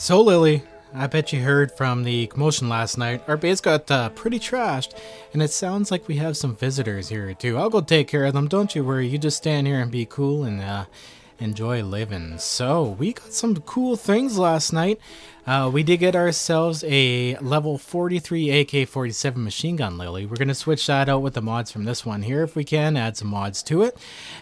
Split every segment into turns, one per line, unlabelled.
So, Lily, I bet you heard from the commotion last night. Our base got uh, pretty trashed, and it sounds like we have some visitors here too. I'll go take care of them. Don't you worry. You just stand here and be cool and uh, enjoy living. So, we got some cool things last night. Uh, we did get ourselves a level 43 AK-47 machine gun, Lily. We're going to switch that out with the mods from this one here if we can, add some mods to it.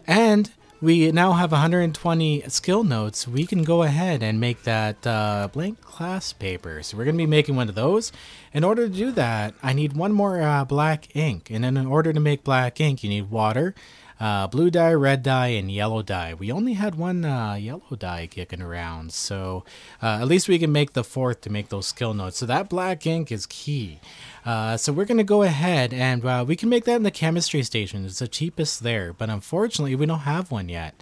And we now have 120 skill notes. We can go ahead and make that uh, blank class paper. So we're going to be making one of those. In order to do that, I need one more uh, black ink. And then in order to make black ink, you need water, uh, blue dye, red dye, and yellow dye. We only had one uh, yellow dye kicking around, so uh, at least we can make the fourth to make those skill notes. So that black ink is key. Uh, so we're going to go ahead and uh, we can make that in the chemistry station. It's the cheapest there, but unfortunately we don't have one yet.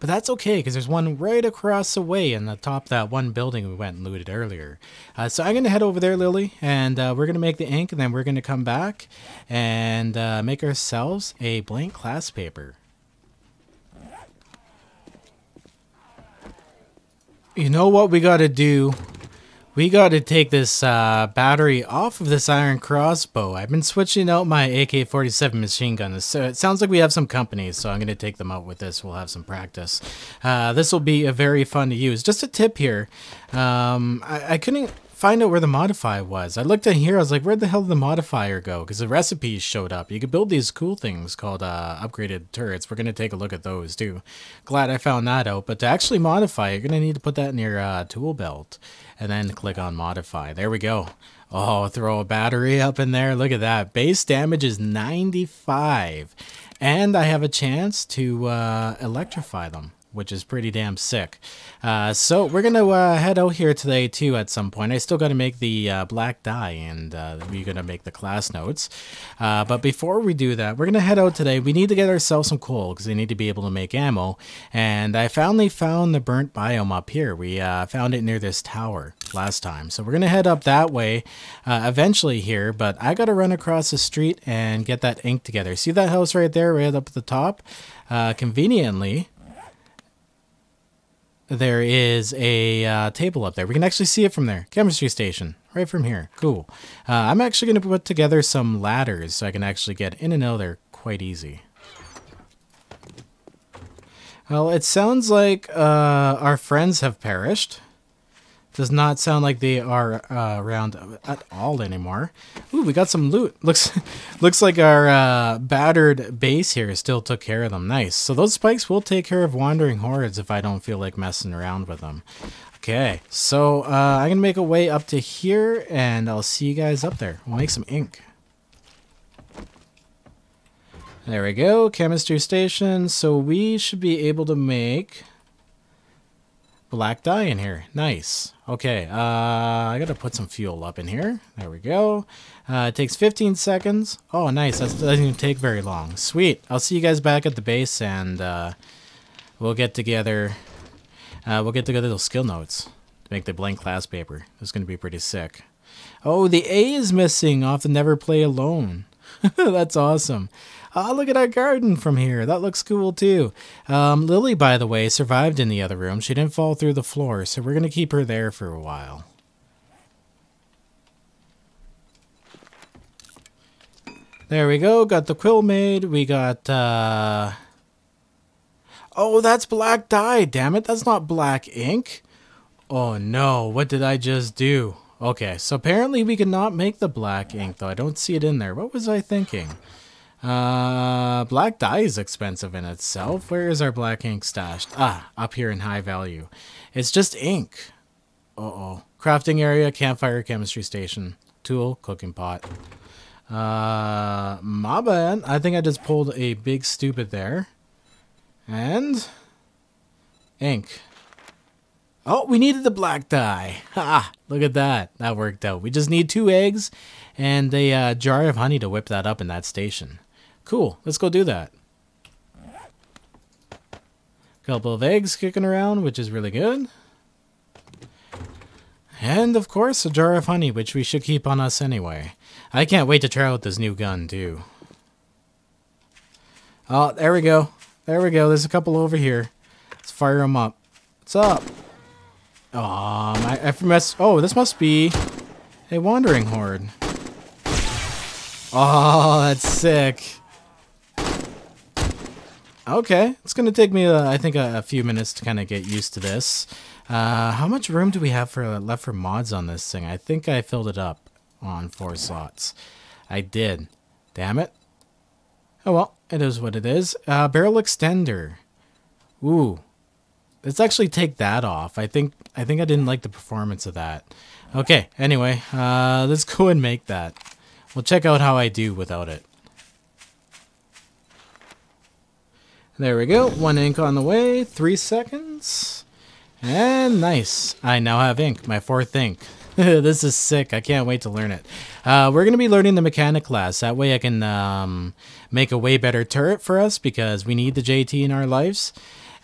But that's okay, because there's one right across the way in the top of that one building we went and looted earlier. Uh, so I'm going to head over there, Lily, and uh, we're going to make the ink, and then we're going to come back and uh, make ourselves a blank class paper. You know what we got to do we got to take this uh, battery off of this iron crossbow. I've been switching out my AK-47 machine gun. So it sounds like we have some companies, so I'm going to take them out with this. We'll have some practice. Uh, this will be a very fun to use. Just a tip here. Um, I, I couldn't find out where the modify was. I looked in here, I was like, where the hell did the modifier go? Because the recipes showed up. You could build these cool things called uh, upgraded turrets. We're going to take a look at those too. Glad I found that out. But to actually modify, you're going to need to put that in your uh, tool belt and then click on modify. There we go. Oh, throw a battery up in there. Look at that. Base damage is 95. And I have a chance to uh, electrify them which is pretty damn sick. Uh, so we're to uh, head out here today, too, at some point. I still got to make the uh, black dye, and uh, we're to make the class notes. Uh, but before we do that, we're to head out today. We need to get ourselves some coal, because we need to be able to make ammo. And I finally found the burnt biome up here. We uh, found it near this tower last time. So we're to head up that way eventually here, but I got to run across the street and get that ink together. See that house right there, right up at the top? conveniently, there is a uh, table up there. We can actually see it from there. Chemistry station, right from here. Cool. Uh, I'm actually going to put together some ladders so I can actually get in and out there quite easy. Well, it sounds like uh, our friends have perished. Does not sound like they are uh, around at all anymore. Ooh, we got some loot. Looks looks like our uh, battered base here still took care of them. Nice. So those spikes will take care of wandering hordes if I don't feel like messing around with them. Okay, so uh, I'm going to make a way up to here, and I'll see you guys up there. We'll make some ink. There we go, chemistry station. So we should be able to make black dye in here. Nice. Okay, uh, I gotta put some fuel up in here. There we go. Uh, it takes 15 seconds. Oh, nice. That doesn't even take very long. Sweet. I'll see you guys back at the base, and uh, we'll get together. Uh, we'll get together those skill notes to make the blank class paper. It's gonna be pretty sick. Oh, the A is missing off the Never Play Alone. That's awesome. Oh, look at our garden from here. That looks cool too. Um, Lily, by the way, survived in the other room. She didn't fall through the floor, so we're going to keep her there for a while. There we go. Got the quill made. We got, uh... Oh, that's black dye. Damn it. That's not black ink. Oh, no. What did I just do? Okay, so apparently we cannot make the black ink, though. I don't see it in there. What was I thinking? Uh, black dye is expensive in itself. Where is our black ink stashed? Ah, up here in high value. It's just ink. Uh-oh. Crafting area, campfire, chemistry station. Tool, cooking pot. Uh, my bad. I think I just pulled a big stupid there. And... Ink. Oh, we needed the black dye. Ha! Look at that. That worked out. We just need two eggs and a uh, jar of honey to whip that up in that station. Cool. Let's go do that. Couple of eggs kicking around, which is really good. And, of course, a jar of honey, which we should keep on us anyway. I can't wait to try out this new gun, too. Oh, there we go. There we go. There's a couple over here. Let's fire them up. What's up? Um, I, I mess. Oh, this must be a wandering horde. Oh, that's sick. Okay, it's gonna take me, uh, I think, a, a, few minutes to kind of get used to this. Uh, how much room do we have for left for mods on this thing? I think I filled it up on four slots. I did. Damn it. Oh well, it is what it is. Uh, barrel extender. Ooh, let's actually take that off. I think I think I didn't like the performance of that. Okay, anyway, uh, let's go and make that. We'll check out how I do without it. There we go. One ink on the way. Three seconds. And nice. I now have ink. My fourth ink. this is sick. I can't wait to learn it. Uh, we're going to be learning the mechanic class. That way I can um, make a way better turret for us because we need the JT in our lives.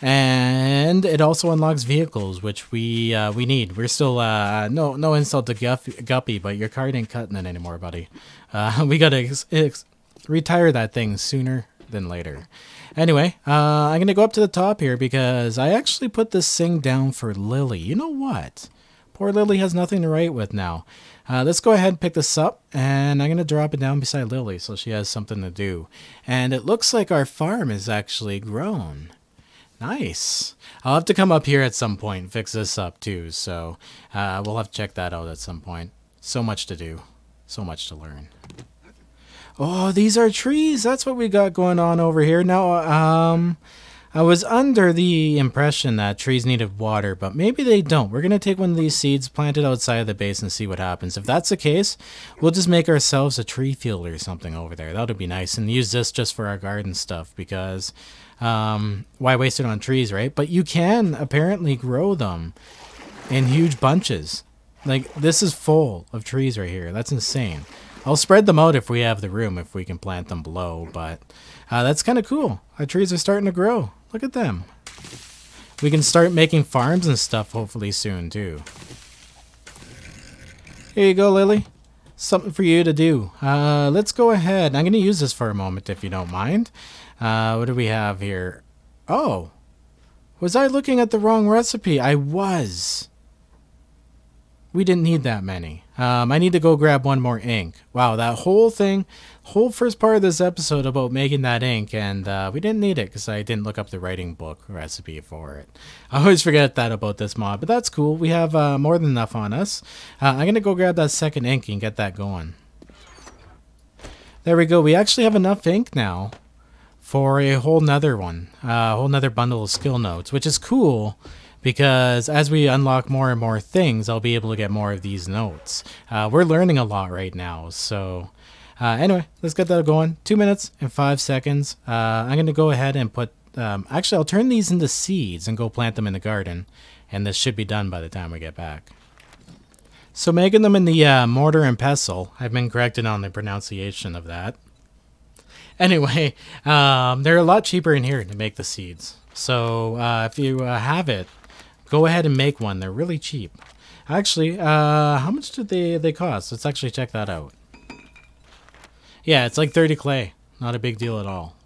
And it also unlocks vehicles, which we uh, we need. We're still uh, no no insult to Guppy, but your card ain't cutting it anymore, buddy. Uh, we gotta retire that thing sooner than later. Anyway, uh, I'm gonna go up to the top here because I actually put this thing down for Lily. You know what? Poor Lily has nothing to write with now. Uh, let's go ahead and pick this up, and I'm going to drop it down beside Lily so she has something to do. And it looks like our farm is actually grown. Nice. I'll have to come up here at some point and fix this up too, so uh, we'll have to check that out at some point. So much to do. So much to learn. Oh, these are trees. That's what we got going on over here. Now, um, I was under the impression that trees needed water, but maybe they don't. We're going to take one of these seeds, plant it outside of the base, and see what happens. If that's the case, we'll just make ourselves a tree field or something over there. That would be nice, and use this just for our garden stuff, because um, why waste it on trees, right? But you can apparently grow them in huge bunches. Like, this is full of trees right here. That's insane. I'll spread them out if we have the room, if we can plant them below, but uh, that's kind of cool. Our trees are starting to grow. Look at them. We can start making farms and stuff hopefully soon too. Here you go, Lily. Something for you to do. Uh, let's go ahead. I'm going to use this for a moment if you don't mind. Uh, what do we have here? Oh. Was I looking at the wrong recipe? I was. We didn't need that many. Um, I need to go grab one more ink. Wow, that whole thing, whole first part of this episode about making that ink, and uh, we didn't need it because I didn't look up the writing book recipe for it. I always forget that about this mod, but that's cool. We have uh, more than enough on us. Uh, I'm going to go grab that second ink and get that going. There we go. We actually have enough ink now for a whole nother one, uh, a whole nother bundle of skill notes, which is cool because as we unlock more and more things, I'll be able to get more of these notes. Uh, we're learning a lot right now, so uh, anyway, let's get that going. Two minutes and five seconds. Uh, I'm going to go ahead and put, um, actually, I'll turn these into seeds and go plant them in the garden, and this should be done by the time we get back. So making them in the uh, mortar and pestle, I've been corrected on the pronunciation of that. Anyway, um, they're a lot cheaper in here to make the seeds. So uh, if you uh, have it, Go ahead and make one. They're really cheap. Actually, uh, how much did they, they cost? Let's actually check that out. Yeah, it's like 30 clay. Not a big deal at all.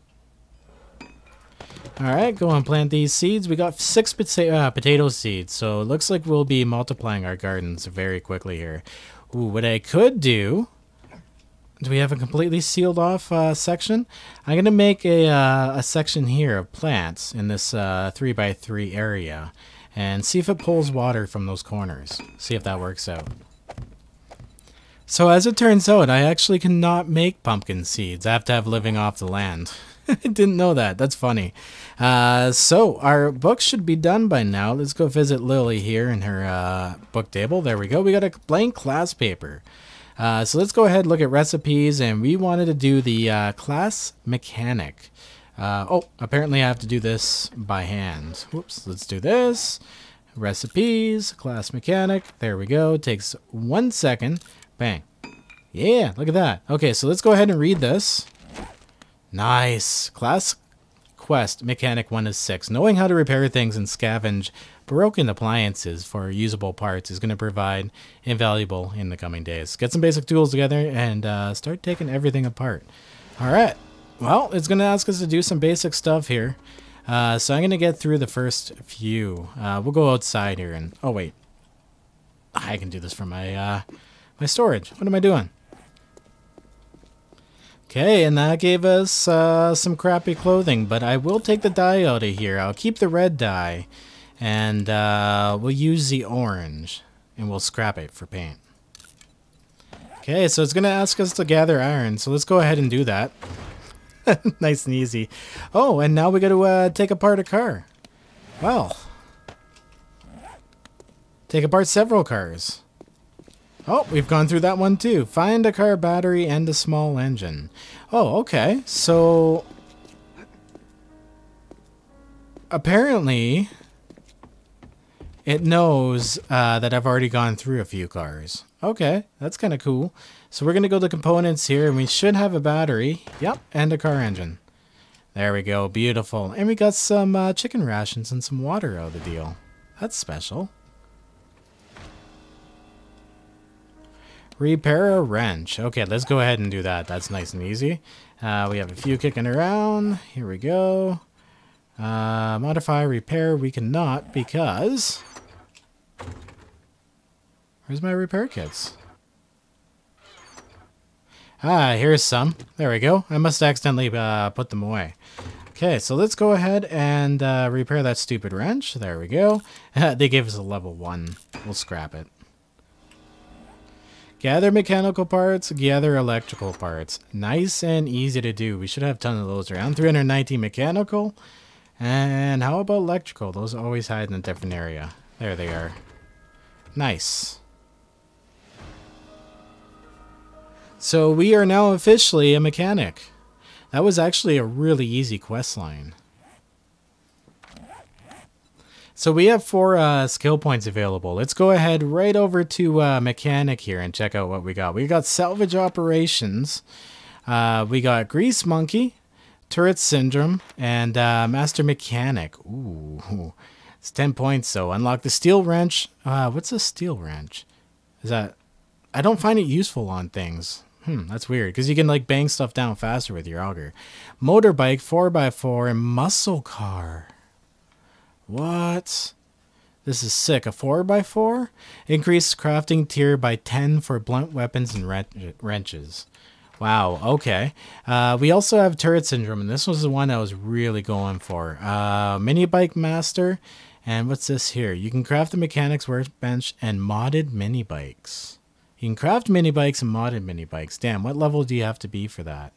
Alright, go and plant these seeds. We got six pota uh, potato seeds, so it looks like we'll be multiplying our gardens very quickly here. Ooh, what I could do... Do we have a completely sealed off uh, section? I'm going to make a, uh, a section here of plants in this 3x3 uh, area and see if it pulls water from those corners. See if that works out. So as it turns out, I actually cannot make pumpkin seeds. I have to have living off the land. I didn't know that. That's funny. Uh, so our book should be done by now. Let's go visit Lily here in her uh, book table. There we go. We got a blank class paper. Uh, so let's go ahead and look at recipes. And we wanted to do the uh, class mechanic. Uh, oh, apparently I have to do this by hand. Whoops, let's do this. Recipes, class mechanic. There we go. Takes one second. Bang. Yeah, look at that. Okay, so let's go ahead and read this. Nice. Class quest mechanic 1 is 6. Knowing how to repair things and scavenge broken appliances for usable parts is going to provide invaluable in the coming days. Get some basic tools together and uh, start taking everything apart. All right. Well, it's going to ask us to do some basic stuff here. Uh, so I'm going to get through the first few. Uh, we'll go outside here and... Oh, wait. I can do this from my uh, my storage. What am I doing? Okay, and that gave us uh, some crappy clothing, but I will take the dye out of here. I'll keep the red dye, and uh, we'll use the orange, and we'll scrap it for paint. Okay, so it's going to ask us to gather iron, so let's go ahead and do that. nice and easy. Oh, and now we got to uh, take apart a car. Well, take apart several cars. Oh, we've gone through that one too. Find a car battery and a small engine. Oh, okay. So apparently it knows uh, that I've already gone through a few cars. Okay, that's kind of cool. So we're going to go to components here and we should have a battery. Yep, and a car engine. There we go. Beautiful. And we got some uh, chicken rations and some water out of the deal. That's special. Repair a wrench. Okay, let's go ahead and do that. That's nice and easy. Uh, we have a few kicking around. Here we go. Uh, modify repair. We cannot because... Where's my repair kits? Ah, here's some. There we go. I must accidentally uh, put them away. Okay, so let's go ahead and uh, repair that stupid wrench. There we go. they gave us a level 1. We'll scrap it. Gather mechanical parts, gather electrical parts. Nice and easy to do. We should have a ton of those around. 390 mechanical. And how about electrical? Those always hide in a different area. There they are. Nice. So we are now officially a mechanic. That was actually a really easy quest line. So we have four uh, skill points available. Let's go ahead right over to uh, mechanic here and check out what we got. We got salvage operations. Uh, we got grease monkey, turret syndrome, and uh, master mechanic. Ooh, it's 10 points. So unlock the steel wrench. Uh, what's a steel wrench? Is that... I don't find it useful on things. Hmm, that's weird, because you can like bang stuff down faster with your auger. Motorbike, 4x4, and muscle car. What? This is sick. A 4x4? Increase crafting tier by 10 for blunt weapons and wrenches. Wow, okay. Uh, we also have Turret Syndrome, and this was the one I was really going for. Uh, Mini Bike Master, and what's this here? You can craft the mechanics workbench and modded mini bikes. You can craft mini bikes and modded mini bikes. Damn, what level do you have to be for that?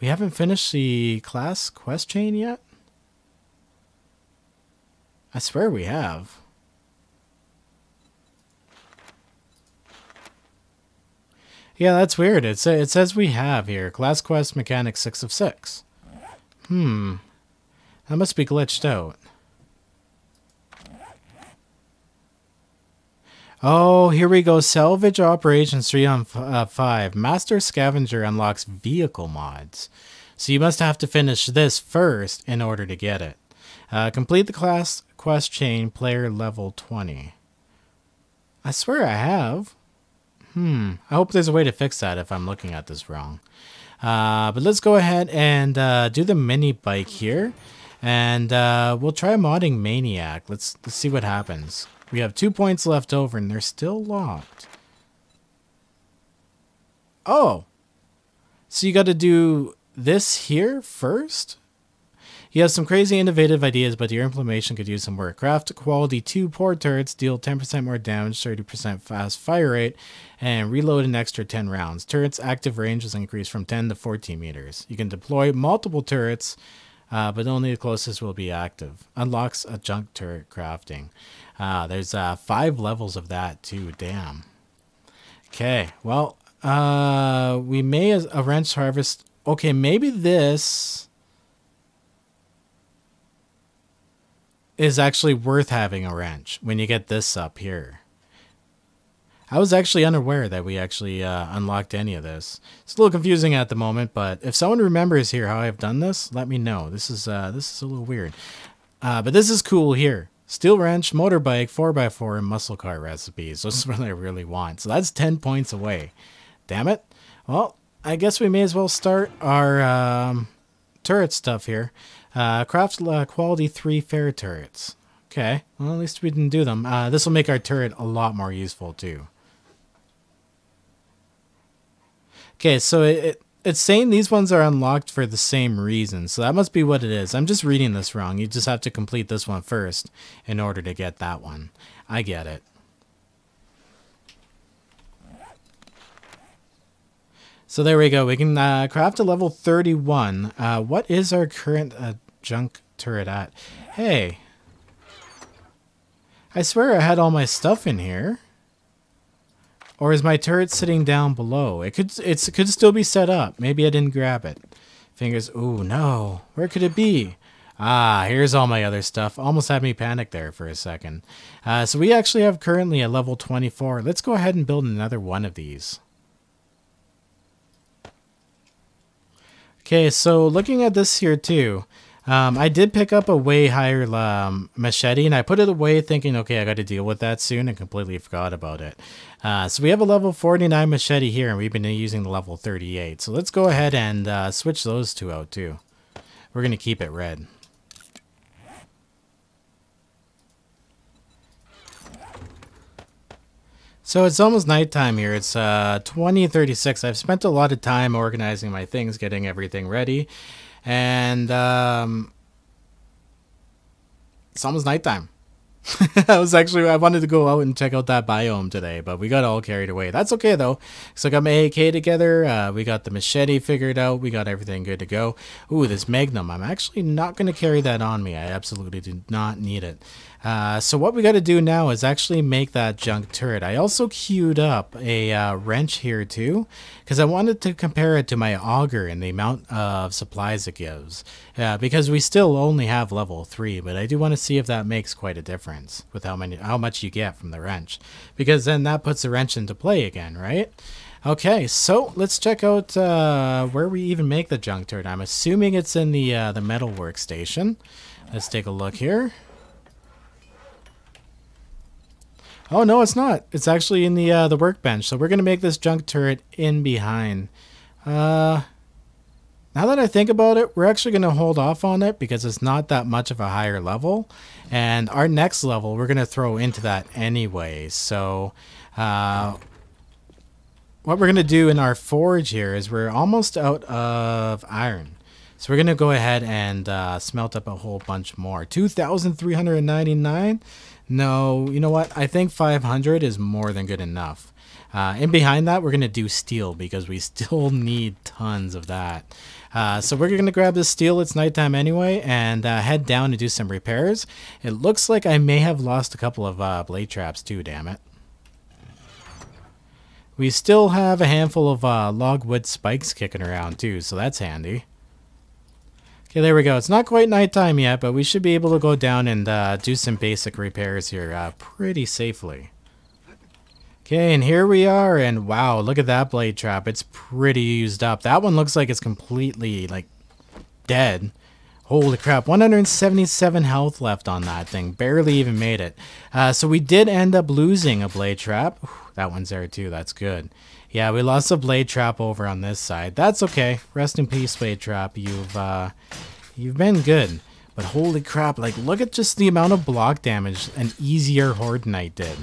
We haven't finished the class quest chain yet? I swear we have. Yeah, that's weird. It, it says we have here. Class Quest Mechanic 6 of 6. Hmm. That must be glitched out. Oh, here we go. Salvage Operations 3 on uh, 5. Master Scavenger unlocks vehicle mods. So you must have to finish this first in order to get it. Uh, complete the class quest chain player level 20. I swear I have. Hmm. I hope there's a way to fix that if I'm looking at this wrong. Uh, but let's go ahead and uh, do the mini bike here. And uh, we'll try modding Maniac. Let's, let's see what happens. We have two points left over and they're still locked. Oh. So you got to do this here first? He has some crazy innovative ideas, but your implementation could use some work. Craft quality 2 poor turrets, deal 10% more damage, 30% fast fire rate, and reload an extra 10 rounds. Turrets' active range is increased from 10 to 14 meters. You can deploy multiple turrets, uh, but only the closest will be active. Unlocks a junk turret crafting. Uh, there's uh, five levels of that too. Damn. Okay, well, uh, we may as a wrench harvest. Okay, maybe this is actually worth having a wrench when you get this up here. I was actually unaware that we actually uh, unlocked any of this. It's a little confusing at the moment, but if someone remembers here how I've done this, let me know. This is uh, this is a little weird, uh, but this is cool here. Steel wrench, motorbike, 4x4, and muscle car recipes. This is what I really want. So that's 10 points away. Damn it. Well, I guess we may as well start our um, turret stuff here. Uh, craft uh, quality 3 fair turrets. Okay, well, at least we didn't do them. Uh, this will make our turret a lot more useful, too. Okay, so it, it, it's saying these ones are unlocked for the same reason, so that must be what it is. I'm just reading this wrong. You just have to complete this one first in order to get that one. I get it. So there we go. We can uh, craft a level 31. Uh, what is our current uh, junk turret at? Hey. I swear I had all my stuff in here. Or is my turret sitting down below? It could it could still be set up. Maybe I didn't grab it. Fingers. Ooh, no. Where could it be? Ah, here's all my other stuff. Almost had me panic there for a second. Uh, so we actually have currently a level 24. Let's go ahead and build another one of these. Okay, so looking at this here too, um, I did pick up a way higher um, machete and I put it away thinking, okay, I got to deal with that soon and completely forgot about it. Uh, so we have a level 49 machete here and we've been using the level 38. So let's go ahead and uh, switch those two out too. We're going to keep it red. So it's almost nighttime here. It's uh, 2036. I've spent a lot of time organizing my things, getting everything ready. And um, it's almost nighttime. I was actually I wanted to go out and check out that biome today, but we got all carried away. That's okay though. So I got my AK together. Uh, we got the machete figured out. We got everything good to go. Ooh, this Magnum. I'm actually not going to carry that on me. I absolutely do not need it. Uh, so what we got to do now is actually make that junk turret. I also queued up a uh, wrench here too, because I wanted to compare it to my auger and the amount of supplies it gives. Uh, because we still only have level 3, but I do want to see if that makes quite a difference with how many, how much you get from the wrench. Because then that puts the wrench into play again, right? Okay, so let's check out uh, where we even make the junk turret. I'm assuming it's in the uh, the metal workstation. Let's take a look here. Oh, no, it's not. It's actually in the uh, the workbench. So we're going to make this junk turret in behind. Uh, now that I think about it, we're actually going to hold off on it because it's not that much of a higher level. And our next level, we're going to throw into that anyway. So uh, what we're going to do in our forge here is we're almost out of iron. So we're going to go ahead and uh, smelt up a whole bunch more. 2,399. No, you know what? I think 500 is more than good enough. Uh, and behind that, we're going to do steel because we still need tons of that. Uh, so we're going to grab this steel. It's nighttime anyway and uh, head down to do some repairs. It looks like I may have lost a couple of uh, blade traps too, damn it. We still have a handful of uh, logwood spikes kicking around too, so that's handy. Okay, there we go. It's not quite nighttime yet, but we should be able to go down and uh, do some basic repairs here uh, pretty safely. Okay, and here we are, and wow, look at that blade trap. It's pretty used up. That one looks like it's completely, like, dead. Holy crap, 177 health left on that thing. Barely even made it. Uh, so we did end up losing a blade trap. that one's there too, that's good. Yeah, we lost a blade trap over on this side. That's okay. Rest in peace, blade trap. You've uh, you've been good. But holy crap, like look at just the amount of block damage an easier Horde Night did.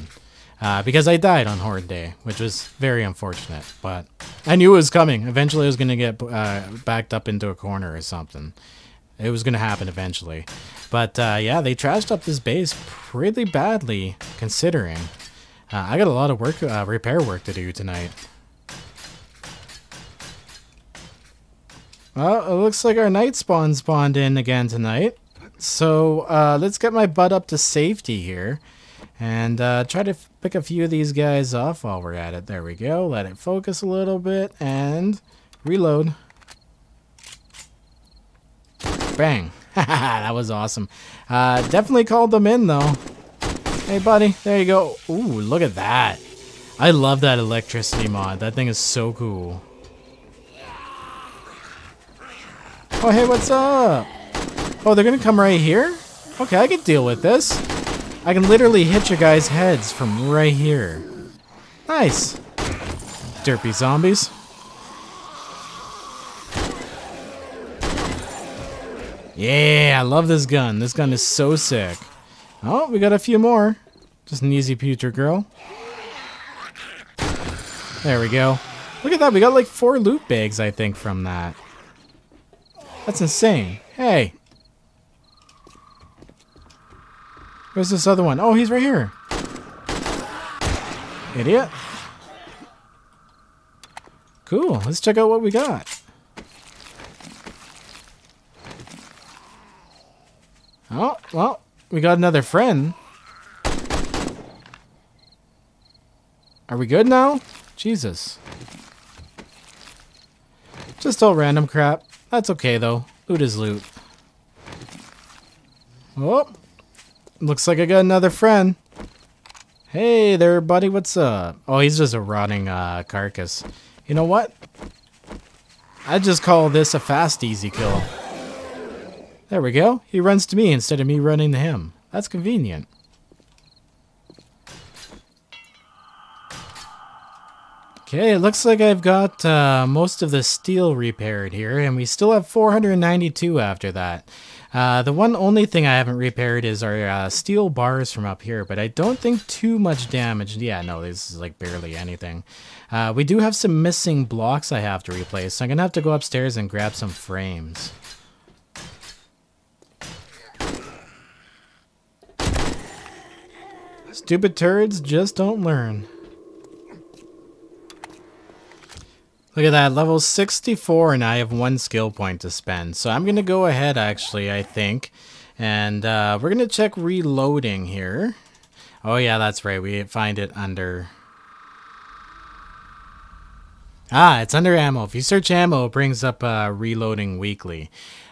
Uh, because I died on Horde Day, which was very unfortunate. But I knew it was coming. Eventually I was going to get uh, backed up into a corner or something. It was going to happen eventually. But uh, yeah, they trashed up this base pretty badly, considering. Uh, I got a lot of work, uh, repair work to do tonight. Well, it looks like our night spawn spawned in again tonight. So uh, let's get my butt up to safety here. And uh, try to pick a few of these guys off while we're at it. There we go. Let it focus a little bit. And reload. Bang. that was awesome. Uh, definitely called them in, though. Hey, buddy. There you go. Ooh, look at that. I love that electricity mod. That thing is so cool. Oh, hey, what's up? Oh, they're gonna come right here? Okay, I can deal with this. I can literally hit your guys' heads from right here. Nice. Derpy zombies. Yeah, I love this gun. This gun is so sick. Oh, we got a few more. Just an easy future girl. There we go. Look at that. We got like four loot bags, I think, from that. That's insane. Hey. Where's this other one? Oh, he's right here. Idiot. Cool. Let's check out what we got. Oh, well, we got another friend. Are we good now? Jesus. Just all random crap. That's okay, though. Loot is loot. Oh, looks like I got another friend. Hey there, buddy. What's up? Oh, he's just a rotting uh, carcass. You know what? I just call this a fast, easy kill. There we go. He runs to me instead of me running to him. That's convenient. Okay, it looks like I've got uh, most of the steel repaired here, and we still have 492 after that. Uh, the one only thing I haven't repaired is our uh, steel bars from up here, but I don't think too much damage. Yeah, no, this is like barely anything. Uh, we do have some missing blocks I have to replace, so I'm going to have to go upstairs and grab some frames. Stupid turds just don't learn. Look at that, level 64 and I have one skill point to spend. So I'm going to go ahead actually, I think. And uh, we're going to check reloading here. Oh yeah, that's right. We find it under... Ah, it's under ammo. If you search ammo, it brings up uh, reloading weekly.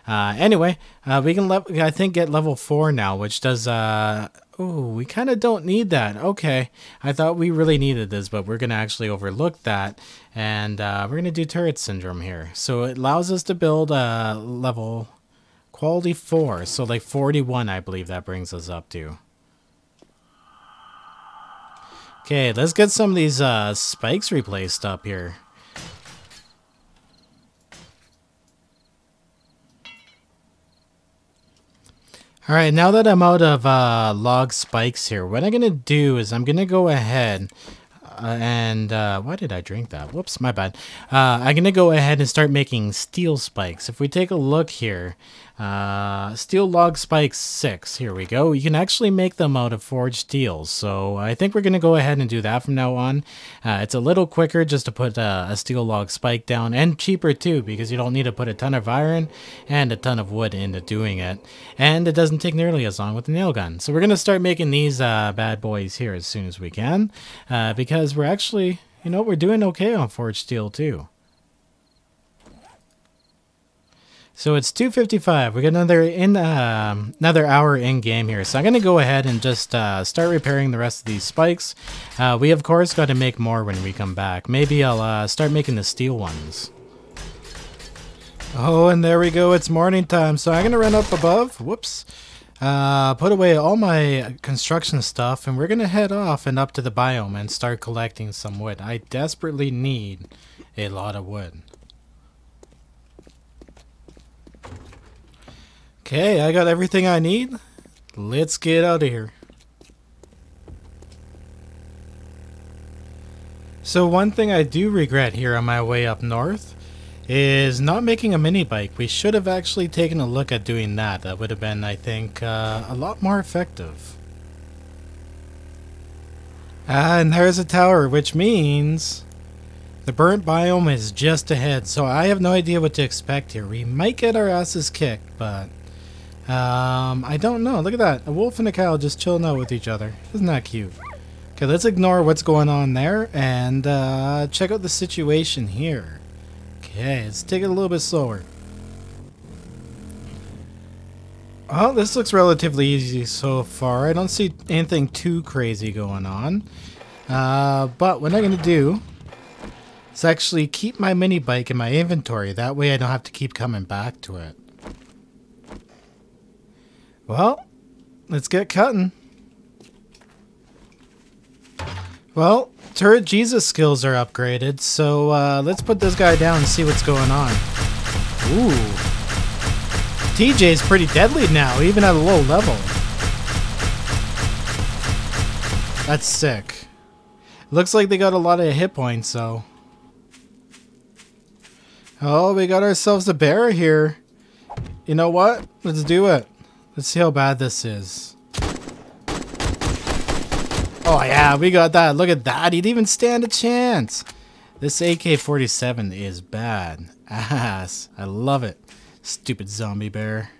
Uh, anyway, uh, we can, I think, get level 4 now, which does uh, We kind of don't need that. Okay. I thought we really needed this, but we're going to actually overlook that. And uh, we're going to do turret syndrome here. So it allows us to build a level quality 4. So like 41, I believe that brings us up to. Okay, let's get some of these uh, spikes replaced up here. All right, now that I'm out of uh, log spikes here, what I'm going to do is I'm going to go ahead uh, and uh, why did I drink that? Whoops, my bad. Uh, I'm going to go ahead and start making steel spikes. If we take a look here, uh, steel log spikes 6. Here we go. You can actually make them out of forged steel. So I think we're going to go ahead and do that from now on. Uh, it's a little quicker just to put uh, a steel log spike down and cheaper too because you don't need to put a ton of iron and a ton of wood into doing it. And it doesn't take nearly as long with the nail gun. So we're going to start making these uh, bad boys here as soon as we can uh, because we're actually, you know, we're doing okay on forged steel too. So it's 2:55. We got another in uh, another hour in game here. So I'm gonna go ahead and just uh, start repairing the rest of these spikes. Uh, we of course got to make more when we come back. Maybe I'll uh, start making the steel ones. Oh, and there we go. It's morning time. So I'm gonna run up above. Whoops. Uh, put away all my construction stuff, and we're gonna head off and up to the biome and start collecting some wood. I desperately need a lot of wood. Okay, I got everything I need. Let's get out of here. So one thing I do regret here on my way up north is not making a mini bike. We should have actually taken a look at doing that. That would have been, I think, uh, a lot more effective. Ah, and there's a tower, which means the burnt biome is just ahead, so I have no idea what to expect here. We might get our asses kicked, but um, I don't know. Look at that. A wolf and a cow just chilling out with each other. Isn't that cute? Okay, let's ignore what's going on there and uh, check out the situation here. Okay, let's take it a little bit slower. Oh, this looks relatively easy so far. I don't see anything too crazy going on. Uh, but what I'm going to do is actually keep my mini bike in my inventory. That way I don't have to keep coming back to it. Well, let's get cutting. Well, Turret Jesus skills are upgraded, so uh, let's put this guy down and see what's going on. Ooh. TJ's pretty deadly now, even at a low level. That's sick. Looks like they got a lot of hit points, though. Oh, we got ourselves a bear here. You know what? Let's do it. Let's see how bad this is. Oh yeah, we got that. Look at that. He didn't even stand a chance. This AK-47 is bad. Ass. I love it. Stupid zombie bear.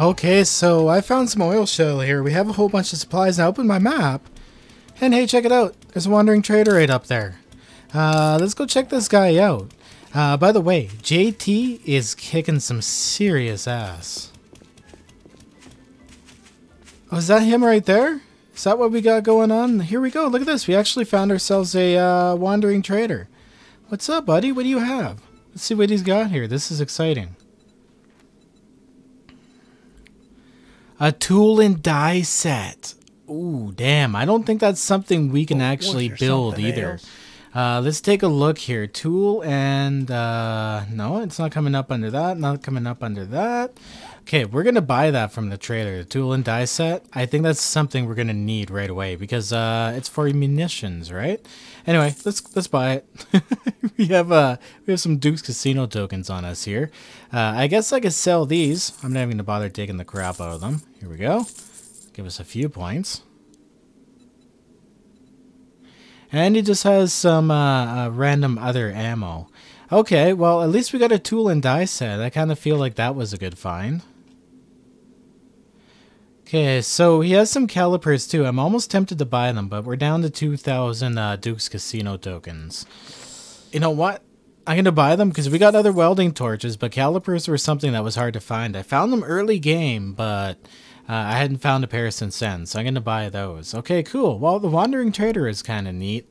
Okay, so I found some oil shale here. We have a whole bunch of supplies. I opened my map. And hey, check it out. There's a wandering trader right up there. Uh, let's go check this guy out. Uh, by the way, JT is kicking some serious ass. Oh, is that him right there? Is that what we got going on? Here we go. Look at this. We actually found ourselves a uh, wandering trader. What's up, buddy? What do you have? Let's see what he's got here. This is exciting. A tool and die set. Ooh, damn. I don't think that's something we can oh, actually build either. Uh, let's take a look here. Tool and... Uh, no, it's not coming up under that. Not coming up under that. Okay, we're to buy that from the trader. The tool and die set. I think that's something we're to need right away because uh, it's for munitions, right? Anyway, let's let's buy it. we have uh we have some Duke's Casino tokens on us here. Uh, I guess I could sell these. I'm not even to bother taking the crap out of them. Here we go. Give us a few points. And he just has some uh, uh, random other ammo. Okay, well, at least we got a tool and die set. I kind of feel like that was a good find. Okay, so he has some calipers too. I'm almost tempted to buy them, but we're down to 2,000 uh, Duke's Casino tokens. You know what? I'm going to buy them because we got other welding torches, but calipers were something that was hard to find. I found them early game, but uh, I hadn't found a pair since then, so I'm going to buy those. Okay, cool. Well, the Wandering Trader is kind of neat.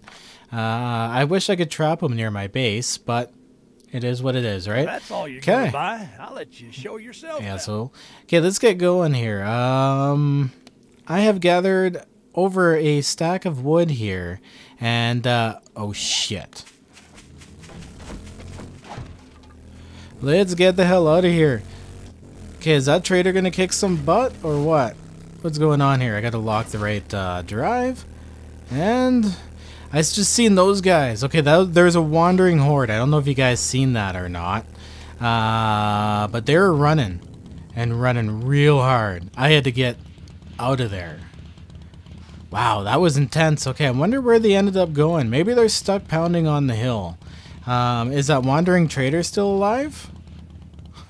Uh, I wish I could trap him near my base, but it is what it is, right?
That's all you're gonna buy. I'll let you show yourself.
Yeah, so okay, let's get going here. Um, I have gathered over a stack of wood here, and uh, oh shit. Let's get the hell out of here. Okay, is that trader gonna kick some butt or what? What's going on here? I gotta lock the right uh, drive, and I just seen those guys. Okay, that, there's a wandering horde. I don't know if you guys seen that or not. Uh, but they're running and running real hard. I had to get out of there. Wow, that was intense. Okay, I wonder where they ended up going. Maybe they're stuck pounding on the hill. Um, is that wandering trader still alive?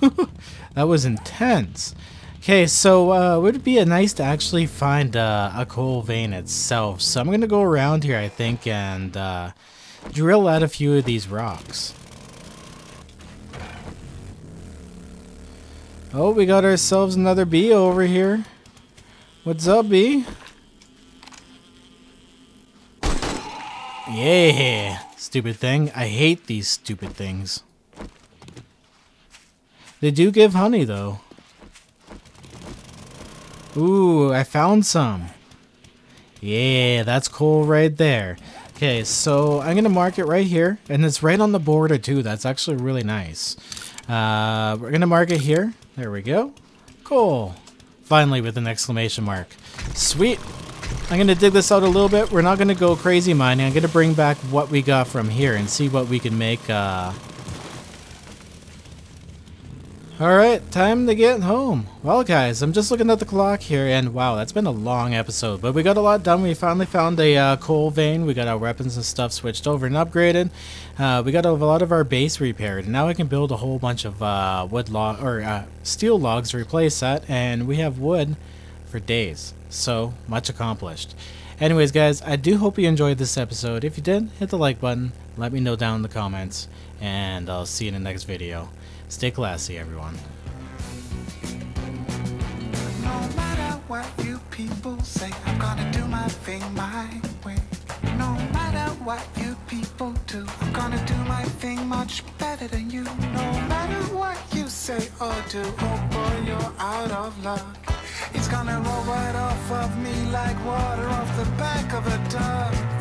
that was intense. Okay, so uh, would be nice to actually find uh, a coal vein itself? So I'm going to go around here, I think, and uh, drill out a few of these rocks. Oh, we got ourselves another bee over here. What's up, bee? Yeah, stupid thing. I hate these stupid things. They do give honey, though. Ooh, I found some. Yeah, that's cool right there. Okay, so I'm going to mark it right here. And it's right on the border too. That's actually really nice. Uh, we're going to mark it here. There we go. Cool. Finally with an exclamation mark. Sweet. I'm going to dig this out a little bit. We're not going to go crazy mining. I'm going to bring back what we got from here and see what we can make. Uh... Alright, time to get home. Well, guys, I'm just looking at the clock here, and wow, that's been a long episode. But we got a lot done. We finally found a uh, coal vein. We got our weapons and stuff switched over and upgraded. Uh, we got a lot of our base repaired. And now I can build a whole bunch of uh, wood log or uh, steel logs to replace that, and we have wood for days. So, much accomplished. Anyways, guys, I do hope you enjoyed this episode. If you did, hit the like button. Let me know down in the comments. And I'll see you in the next video. Stay classy, everyone.
No matter what you people say, I'm gonna do my thing my way. No matter what you people do, I'm gonna do my thing much better than you. No matter what you say or do, oh boy, you're out of luck. It's gonna roll right off of me like water off the back of a duck.